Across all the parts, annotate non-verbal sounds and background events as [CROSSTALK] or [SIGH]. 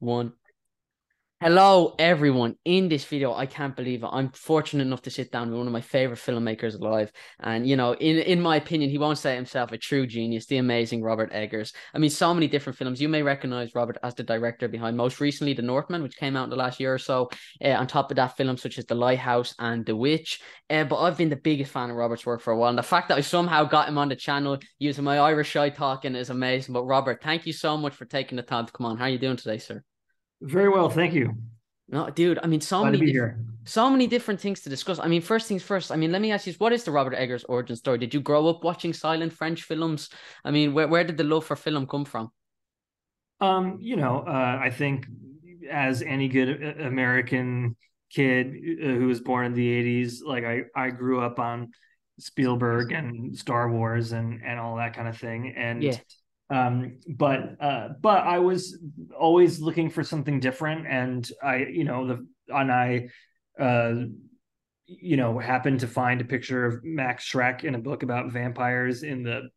one. Hello, everyone. In this video, I can't believe it. I'm fortunate enough to sit down with one of my favorite filmmakers alive. And, you know, in, in my opinion, he won't say himself a true genius, the amazing Robert Eggers. I mean, so many different films. You may recognize Robert as the director behind most recently The Northman, which came out in the last year or so. Uh, on top of that, films such as The Lighthouse and The Witch. Uh, but I've been the biggest fan of Robert's work for a while. And the fact that I somehow got him on the channel using my Irish shy talking is amazing. But, Robert, thank you so much for taking the time to come on. How are you doing today, sir? Very well, thank you. No, dude. I mean, so Glad many, so many different things to discuss. I mean, first things first. I mean, let me ask you: What is the Robert Eggers origin story? Did you grow up watching silent French films? I mean, where where did the love for film come from? Um, you know, uh, I think as any good uh, American kid uh, who was born in the '80s, like I, I grew up on Spielberg and Star Wars and and all that kind of thing. And yeah um but uh but i was always looking for something different and i you know the and i uh you know happened to find a picture of max schreck in a book about vampires in the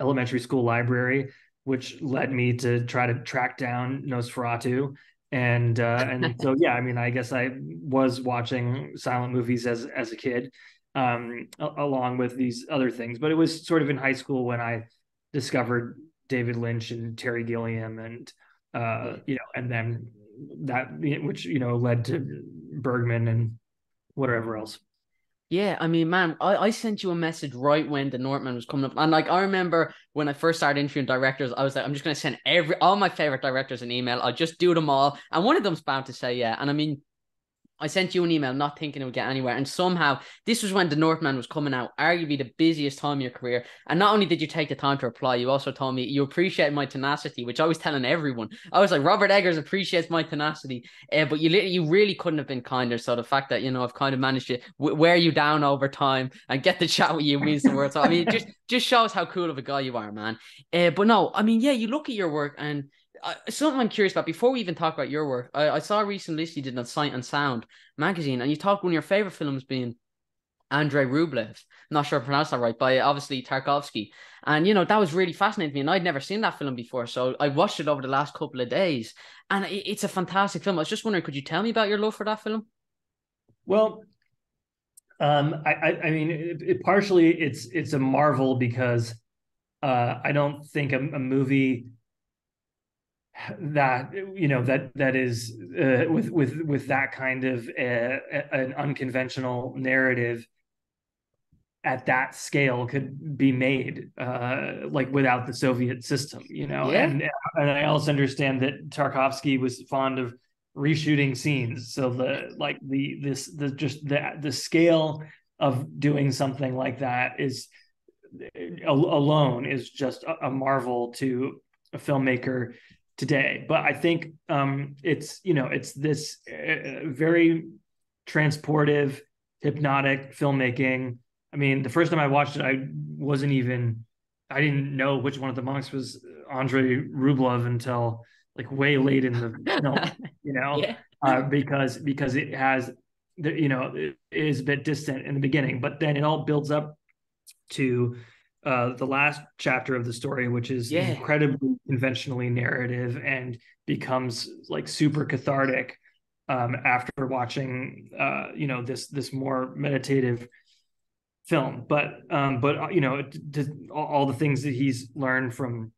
elementary school library which led me to try to track down nosferatu. And uh and [LAUGHS] so yeah i mean i guess i was watching silent movies as as a kid um along with these other things. But it was sort of in high school when i discovered David Lynch and Terry Gilliam and uh, you know, and then that which you know led to Bergman and whatever else. Yeah, I mean, man, I, I sent you a message right when the Northman was coming up. And like I remember when I first started interviewing directors, I was like, I'm just gonna send every all my favorite directors an email. I'll just do them all. And one of them's bound to say yeah. And I mean, I sent you an email not thinking it would get anywhere. And somehow this was when The Northman was coming out, arguably the busiest time of your career. And not only did you take the time to reply, you also told me you appreciate my tenacity, which I was telling everyone. I was like, Robert Eggers appreciates my tenacity. Uh, but you you really couldn't have been kinder. So the fact that, you know, I've kind of managed to w- wear you down over time and get the [LAUGHS] chat with you means the world. So, I mean, it just, just shows how cool of a guy you are, man. Uh, but no, I mean, yeah, you look at your work and uh, something I'm curious about before we even talk about your work. I, I saw a recent list you did on Sight and Sound magazine, and you talked one of your favorite films being Andrei Rublev. I'm not sure I pronounced that right, by obviously Tarkovsky. And you know that was really fascinating to me, and I'd never seen that film before, so I watched it over the last couple of days, and it, it's a fantastic film. I was just wondering, could you tell me about your love for that film? Well, um, I, I, I mean, it, it, partially it's it's a marvel because uh, I don't think a, a movie that you know that that is uh, with with with that kind of uh, an unconventional narrative at that scale could be made uh, like without the Soviet system, you know. Yeah. And and I also understand that Tarkovsky was fond of reshooting scenes, so the like the this the just the the scale of doing something like that is alone is just a, a marvel to a filmmaker today. But I think um, it's you know it's this uh, very transportive, hypnotic filmmaking. I mean, the first time I watched it, I wasn't even I didn't know which one of the monks was Andrei Rublev until like way late in the film, [LAUGHS] you know, yeah. uh, because because it has the you know it is a bit distant in the beginning, but then it all builds up to uh, the last chapter of the story, which is yeah. incredibly conventionally narrative and becomes like super cathartic um, after watching, uh, you know, this this more meditative film. But um, but uh, you know, all, all the things that he's learned from,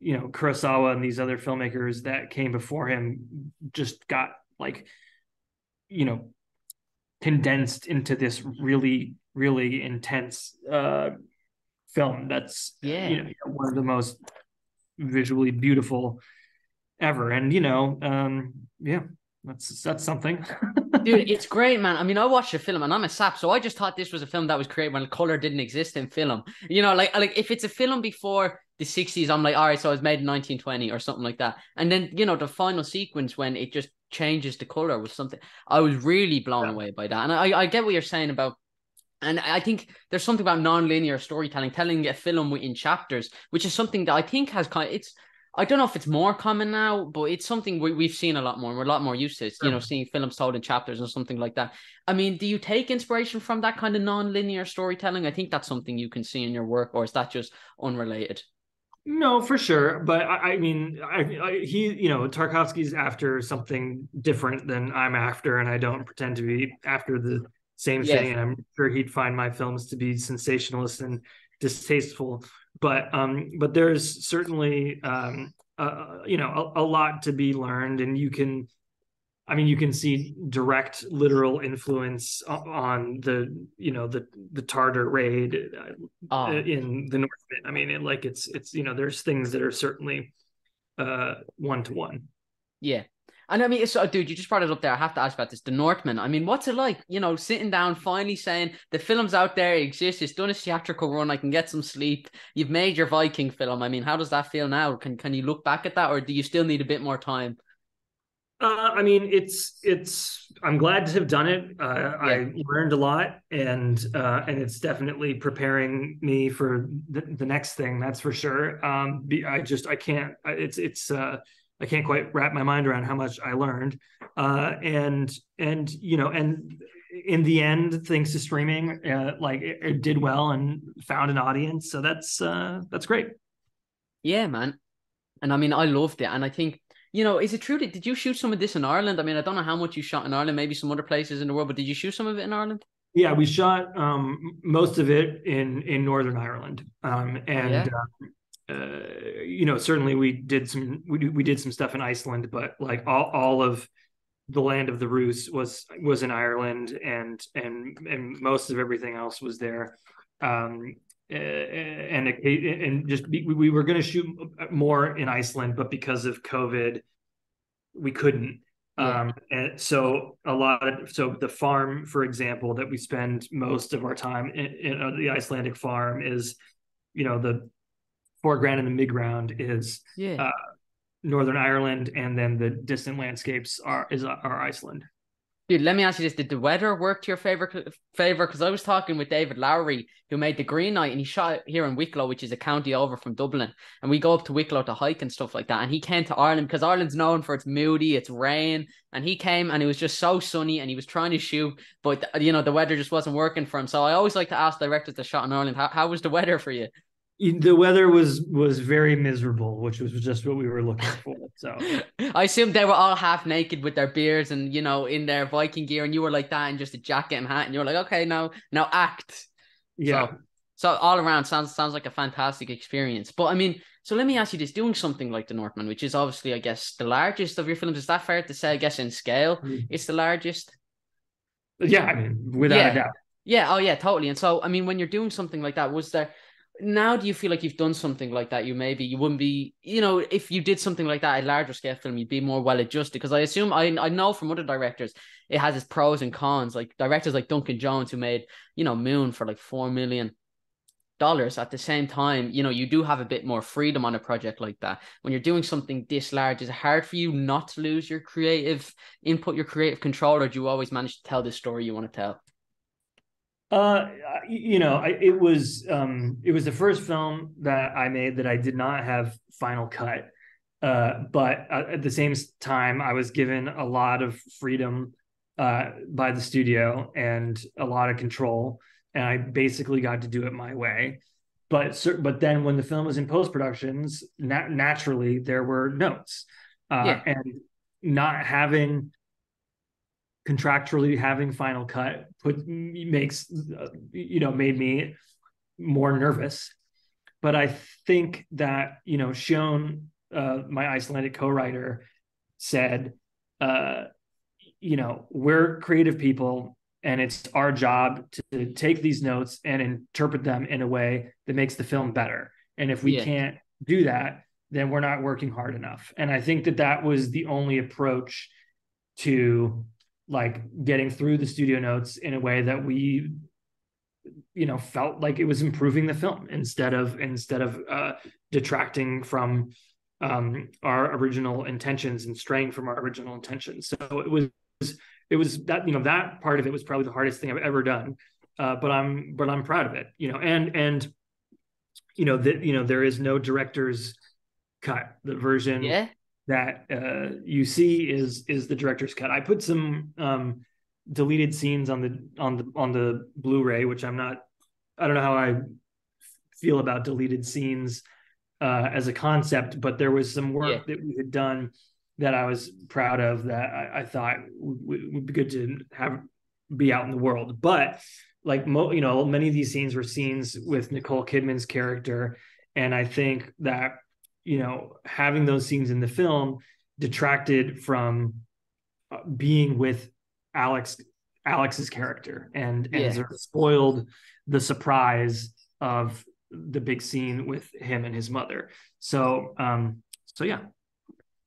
you know, Kurosawa and these other filmmakers that came before him just got like, you know, condensed into this really really intense uh, film that's yeah. you know one of the most visually beautiful ever. And you know um yeah that's that's something. [LAUGHS] Dude it's great man. I mean i watched the film and i'm a sap so i just thought this was a film that was created when color didn't exist in film. You know like like if it's a film before the 60s i'm like all right so it was made in 1920 or something like that. And then you know the final sequence when it just changes the color was something i was really blown yeah. away by that. And i i get what you're saying about and I think there's something about non-linear storytelling, telling a film in chapters, which is something that I think has kind of, it's I don't know if it's more common now, but it's something we, we've seen a lot more. We're a lot more used to, it, you know, seeing films told in chapters or something like that. I mean, do you take inspiration from that kind of non-linear storytelling? I think that's something you can see in your work, or is that just unrelated? No, for sure, but I, I mean, I, I, he, you know, Tarkovsky's after something different than I'm after, and I don't pretend to be after the same yeah. thing. And I'm sure he'd find my films to be sensationalist and distasteful. But, um, but there's certainly, um, uh, you know, a, a lot to be learned, and you can I mean, you can see direct literal influence on the, you know, the the Tartar raid oh. in the Northman. I mean, it, like it's it's you know, there's things that are certainly one to one. Yeah, and I mean, so dude, you just brought it up there. I have to ask about this. The Northman. I mean, what's it like? You know, sitting down, finally saying the film's out there, it exists. It's done a theatrical run. I can get some sleep. You've made your Viking film. I mean, how does that feel now? Can can you look back at that, or do you still need a bit more time? Uh, I mean, it's it's. I'm glad to have done it. Uh, yeah. I learned a lot, and uh, and it's definitely preparing me for the, the next thing. That's for sure. Um, I just I can't. It's it's. Uh, I can't quite wrap my mind around how much I learned. Uh, and and you know, and in the end, thanks to streaming, uh, like it, it did well and found an audience. So that's uh, that's great. Yeah, man. And I mean, I loved it, and I think you know, is it true that did you shoot some of this in Ireland? I mean, I don't know how much you shot in Ireland, maybe some other places in the world, but did you shoot some of it in Ireland? Yeah, we shot um, most of it in in Northern Ireland, um, and yeah. uh, uh, you know, certainly we did some we we did some stuff in Iceland, but like all all of the land of the Rus was was in Ireland, and and and most of everything else was there. Um, and and just be, we were going to shoot more in Iceland, but because of COVID, we couldn't. Yeah. Um, and so a lot of so the farm, for example, that we spend most of our time in, in uh, the Icelandic farm is, you know, the foreground and the midground is yeah. uh, Northern Ireland, and then the distant landscapes are is are Iceland. Dude, let me ask you this: Did the weather work to your favor? Favor? Because I was talking with David Lowery, who made the Green Knight, and he shot here in Wicklow, which is a county over from Dublin. And we go up to Wicklow to hike and stuff like that. And he came to Ireland because Ireland's known for its moody, its rain. And he came, and it was just so sunny, and he was trying to shoot, but you know the weather just wasn't working for him. So I always like to ask directors that shot in Ireland, how, how was the weather for you? The weather was was very miserable, which was just what we were looking for. [LAUGHS] So I assumed they were all half naked with their beards and you know in their Viking gear, and you were like that in just a jacket and hat, and you were like, okay, now now act. Yeah. So, so all around sounds sounds like a fantastic experience. But I mean, so let me ask you this: doing something like the Northman, which is obviously, I guess, the largest of your films, is that fair to say? I guess in scale, mm-hmm. it's the largest. Yeah, I mean, without yeah. a doubt. Yeah. Oh, yeah. Totally. And so, I mean, when you're doing something like that, was there? Now do you feel like you've done something like that? You maybe you wouldn't be you know if you did something like that a larger scale film you'd be more well adjusted. Because i assume i i know from other directors it has its pros and cons. Like directors like duncan jones who made you know moon for like 4 million dollars at the same time you know you do have a bit more freedom on a project like that. When you're doing something this large is it hard for you not to lose your creative input your creative control or do you always manage to tell the story you want to tell uh, you know, I, it was um, it was the first film that I made that I did not have final cut. Uh, but uh, at the same time, I was given a lot of freedom uh, by the studio and a lot of control, and I basically got to do it my way. But but then when the film was in post productions, nat- naturally there were notes, uh, yeah. and not having contractually having final cut put makes you know made me more nervous. But i think that you know Sjón uh, my icelandic co-writer said uh, you know we're creative people and it's our job to take these notes and interpret them in a way that makes the film better. And if we yeah. can't do that then we're not working hard enough. And i think that that was the only approach to like getting through the studio notes in a way that we you know felt like it was improving the film instead of instead of uh detracting from um our original intentions and straying from our original intentions. So it was it was that you know that part of it was probably the hardest thing i've ever done uh but i'm but i'm proud of it you know and and you know that you know there is no director's cut. The version yeah that uh, you see is is the director's cut. I put some um, deleted scenes on the on the on the Blu-ray, which I'm not. I don't know how I feel about deleted scenes uh, as a concept, but there was some work Yeah. that we had done that I was proud of that I, I thought would, would be good to have be out in the world. But like mo, you know, many of these scenes were scenes with Nicole Kidman's character, and I think that you know having those scenes in the film detracted from uh, being with Alex Alex's character and and Yeah. sort of spoiled the surprise of the big scene with him and his mother. So um so yeah.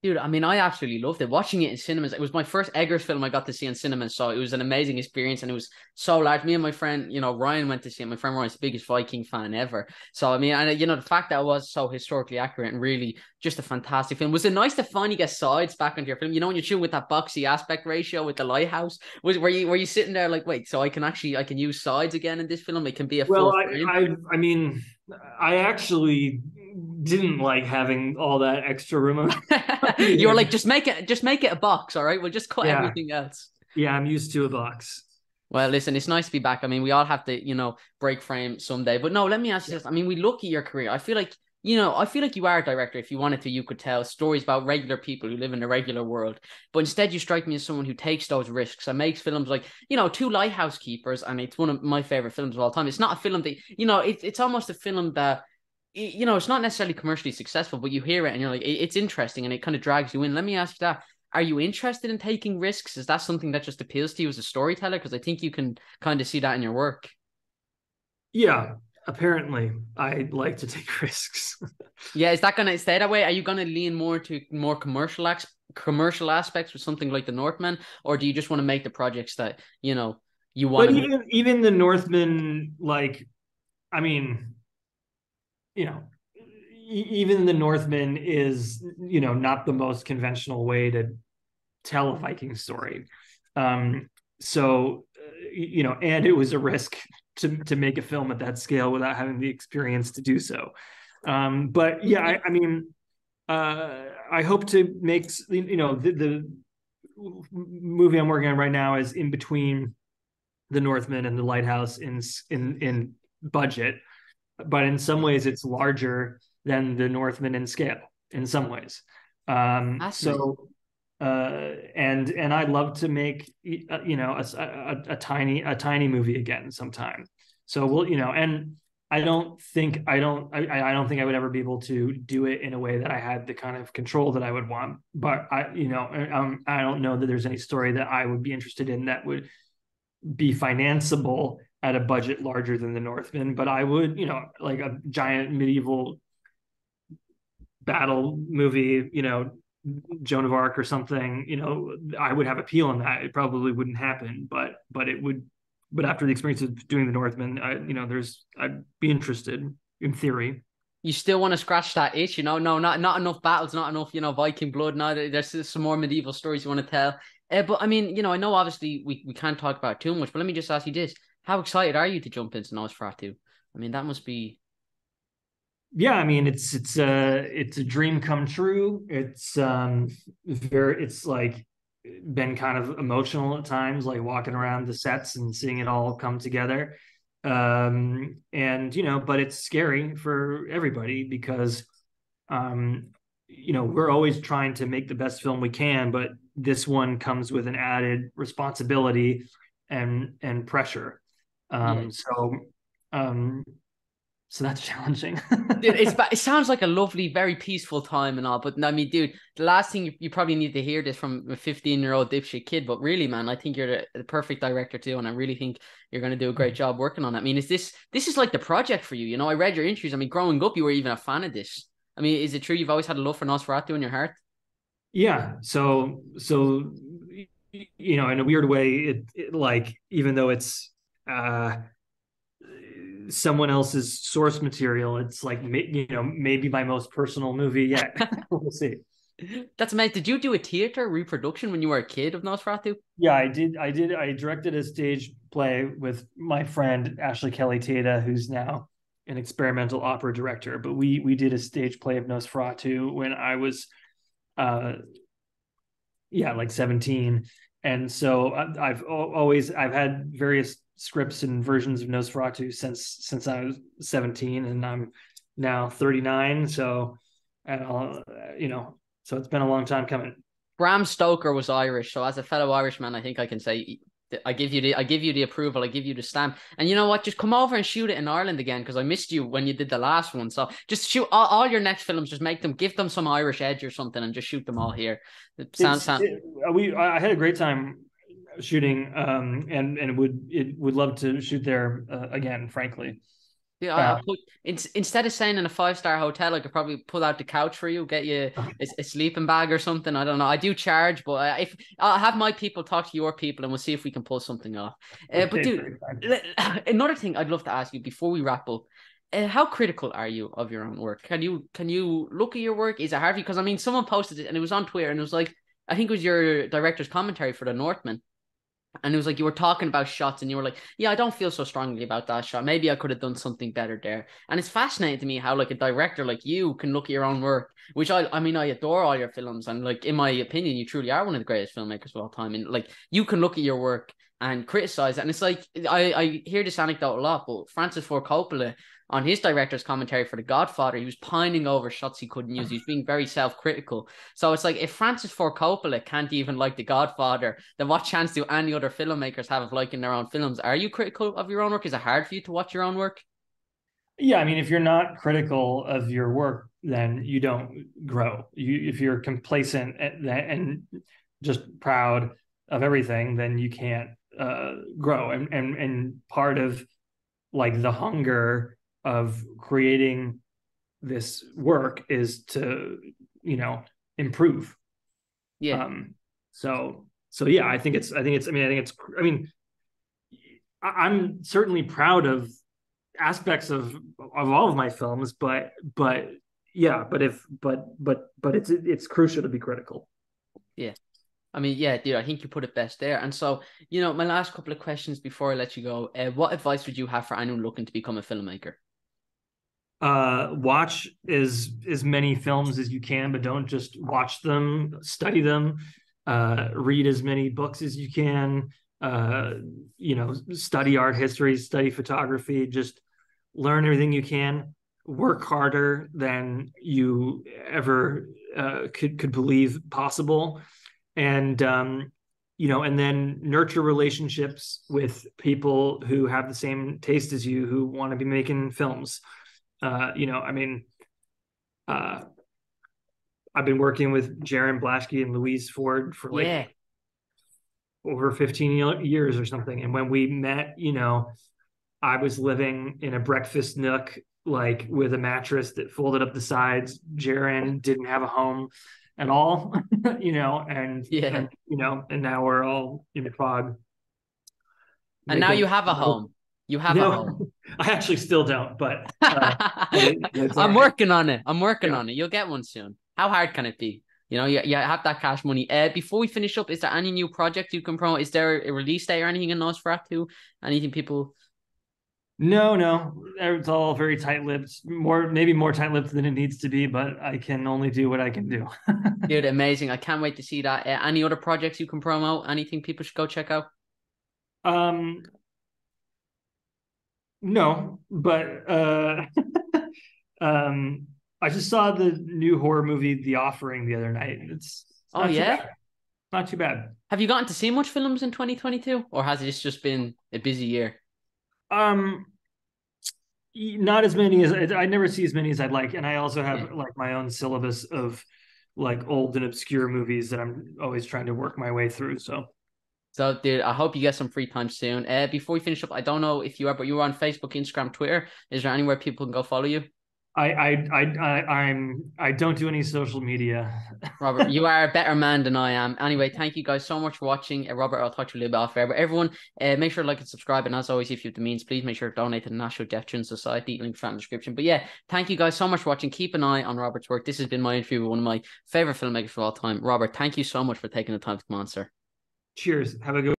Dude, I mean, I absolutely loved it. Watching it in cinemas, it was my first Eggers film I got to see in cinemas, so it was an amazing experience, and it was so large. Me and my friend, you know, Ryan went to see it. My friend Ryan's the biggest Viking fan ever. So I mean, and you know, the fact that it was so historically accurate and really just a fantastic film. Was it nice to finally get sides back into your film? You know, when you're shooting with that boxy aspect ratio with the lighthouse, was were you were you sitting there like, wait, so I can actually I can use sides again in this film? It can be a Well, full I. I I mean I actually didn't like having all that extra room. [LAUGHS] you were like, just make it, just make it a box, all right? We'll just cut Yeah. everything else. yeah, I'm used to a box. Well, listen, it's nice to be back. I mean, we all have to, you know, break frame someday. But no, let me ask you this. I mean, we look at your career. I feel like, you know, I feel like you are a director. If you wanted to, you could tell stories about regular people who live in the regular world. But instead, you strike me as someone who takes those risks and makes films like, you know, Two Lighthouse Keepers. And it's one of my favorite films of all time. It's not a film that, you know, it, it's almost a film that, you know, it's not necessarily commercially successful, but you hear it and you're like, it- it's interesting and it kind of drags you in. Let me ask you that. Are you interested in taking risks? Is that something that just appeals to you as a storyteller? Because I think you can kind of see that in your work. Yeah, apparently I like to take [LAUGHS] risks. Yeah, is that gonna stay that way? Are you gonna lean more to more commercial ex- commercial aspects with something like the Northman, or do you just want to make the projects that you know you want but to? even even the Northmen, like, I mean, you know, even the Northman is you know not the most conventional way to tell a Viking story. Um, so uh, you know, and it was a risk to to make a film at that scale without having the experience to do so. Um, but yeah, I, I mean, uh, I hope to make you know the, the movie I'm working on right now is in between the Northman and the Lighthouse in in in budget, but in some ways it's larger than the Northman in scale. In some ways, um, so uh, and and I'd love to make uh, you know a, a, a tiny a tiny movie again sometime. So we'll you know and. I don't think I don't I, I don't think I would ever be able to do it in a way that I had the kind of control that I would want. But I you know um, I don't know that there's any story that I would be interested in that would be financeable at a budget larger than the Northman. But I would you know like a giant medieval battle movie you know Joan of Arc or something you know I would have appeal in that. It probably wouldn't happen, but but it would but after the experience of doing the Northman, I, you know, there's I'd be interested in theory. You still want to scratch that itch, you know? No, not not enough battles, not enough, you know, Viking blood. Now there's some more medieval stories you want to tell. Uh, but I mean, you know, I know obviously we, we can't talk about too much, but let me just ask you this: How excited are you to jump into Nosferatu? I mean, that must be. Yeah, I mean, it's it's a it's a dream come true. It's um very it's like been kind of emotional at times, like walking around the sets and seeing it all come together. Um, and you know, but it's scary for everybody because um, you know, we're always trying to make the best film we can, but this one comes with an added responsibility and and pressure. Um, so um so that's [LAUGHS] challenging. Dude, it's [LAUGHS] it sounds like a lovely, very peaceful time and all, but I mean, dude, the last thing you, you probably need to hear this from a 15 year old dipshit kid, but really, man, I think you're the, the perfect director too, and I really think you're going to do a great job working on it. I mean, is this this is like the project for you? You know, I read your interviews. I mean, growing up, you were even a fan of this. I mean, is it true you've always had a love for Nosferatu in your heart? yeah. So so you know, in a weird way, it, it like even though it's uh someone else's source material, it's like you know maybe my most personal movie yet. [LAUGHS] [LAUGHS] we'll see. That's amazing. Did you do a theater reproduction when you were a kid of Nosferatu? Yeah, I did. I did. I directed a stage play with my friend Ashley Kelly Tata, who's now an experimental opera director. But we we did a stage play of Nosferatu when I was, uh, yeah, like seventeen. And so I've always I've had various scripts and versions of Nosferatu since since I was seventeen, and I'm now 39. So, uh, you know, so it's been a long time coming. Bram Stoker was Irish, so as a fellow Irishman, I think I can say I give you the I give you the approval. I give you the stamp. And you know what? Just come over and shoot it in Ireland again because I missed you when you did the last one. So just shoot all, all, your next films. Just make them give them some Irish edge or something, and just shoot them all here. It sounds. Sound... It, we I had a great time shooting, um, and and would it would love to shoot there uh, again. Frankly, yeah, uh, put, in, instead of staying in a five star hotel, I could probably pull out the couch for you, get you [LAUGHS] a, a, sleeping bag or something. I don't know. I do charge, but uh, if I'll have my people talk to your people, and we'll see if we can pull something off. Uh, but dude, [LAUGHS] another thing I'd love to ask you before we wrap up. Uh, how critical are you of your own work? Can you can you look at your work? Is it hard? Because I mean, someone posted it and it was on Twitter and it was like, I think it was your director's commentary for the Northman, and it was like you were talking about shots and you were like, yeah, I don't feel so strongly about that shot. Maybe I could have done something better there. And it's fascinating to me how like a director like you can look at your own work, which I I mean I adore all your films and like in my opinion you truly are one of the greatest filmmakers of all time. And like you can look at your work and criticize it. And it's like I, I hear this anecdote a lot, but Francis Ford Coppola on his director's commentary for The Godfather, he was pining over shots he couldn't use. He was being very self critical. So it's like if Francis Ford Coppola can't even like The Godfather, then what chance do any other filmmakers have of liking their own films? Are you critical of your own work? Is it hard for you to watch your own work? Yeah, I mean, if you're not critical of your work, then you don't grow. You, if you're complacent and, and just proud of everything, then you can't uh, grow. And and and part of like the hunger of creating this work is to you know improve. Yeah. Um so so yeah i think it's i think it's i mean i think it's i mean i'm certainly proud of aspects of of all of my films but but yeah but if but but but it's it's crucial to be critical. Yeah I mean, yeah, dude, I think you put it best there. And so, you know, my last couple of questions before I let you go, uh, what advice would you have for anyone looking to become a filmmaker? uh, watch as as many films as you can, but don't just watch them. Study them. Uh, read as many books as you can. Uh, you know, study art history, study photography. Just learn everything you can. Work harder than you ever uh, could could believe possible, and um, you know, and then nurture relationships with people who have the same taste as you, who want to be making films. Uh, you know, I mean, uh, I've been working with Jarin Blaschke and Louise Ford for like yeah. over 15 years or something. And when we met, you know, I was living in a breakfast nook, like with a mattress that folded up the sides. Jarin didn't have a home at all, [LAUGHS] you know, and yeah, and, you know, and now we're all in Prague. And now you have a home. You have no, a home. [LAUGHS] I actually still don't, but [LAUGHS] uh, I'm working on it. I'm working yeah. on it. You'll get one soon. How hard can it be? You know, you, you have that cash money. Uh, before we finish up, is there any new project you can promote? Is there a release date or anything in Nosferatu? Anything people? No, no, it's all very tight-lipped. More, maybe more tight-lipped than it needs to be, but I can only do what I can do. [LAUGHS] Dude, amazing! I can't wait to see that. Uh, any other projects you can promote? Anything people should go check out? Um, no, but uh, [LAUGHS] um, I just saw the new horror movie, The Offering, the other night. It's, it's oh yeah, not too bad. Have you gotten to see much films in 2022, or has it just been a busy year? Um, not as many as I never see as many as I'd like, and I also have like my own syllabus of like old and obscure movies that I'm always trying to work my way through. So so, dude, I hope you get some free time soon. Uh, before we finish up, I don't know if you are, but you're on Facebook, Instagram, Twitter. Is there anywhere people can go follow you? I, I, I, I I'm, I don't do any social media. [LAUGHS] Robert, you are a better man than I am. Anyway, thank you guys so much for watching. Uh, Robert, I'll talk to you a little bit off air. But everyone, uh, make sure to like and subscribe. And as always, if you have the means, please make sure to donate to the National Deaf Children Society. Link from the description. But yeah, thank you guys so much for watching. Keep an eye on Robert's work. This has been my interview with one of my favorite filmmakers of all time. Robert, thank you so much for taking the time to come on, sir. Cheers. Have a good